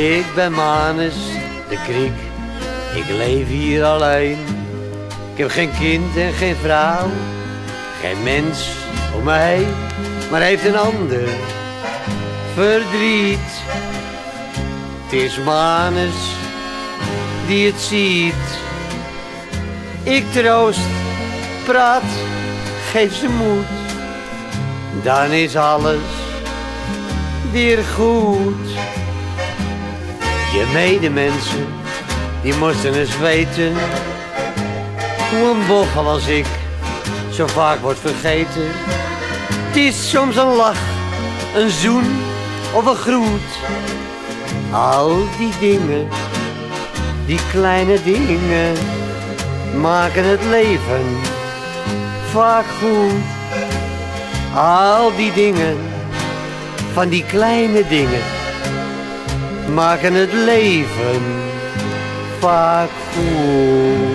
Ik ben Manus, de kriek. Ik leef hier alleen. Ik heb geen kind en geen vrouw. Geen mens om heen. Maar heeft een ander verdriet. Het is Manus die het ziet. Ik troost, praat, geef ze moed. Dan is alles weer goed. Je medemensen, die moesten eens weten hoe een bochel als ik zo vaak wordt vergeten. Het is soms een lach, een zoen of een groet. Al die dingen, die kleine dingen, maken het leven vaak goed. Al die dingen, van die kleine dingen, maken het leven vaak goed.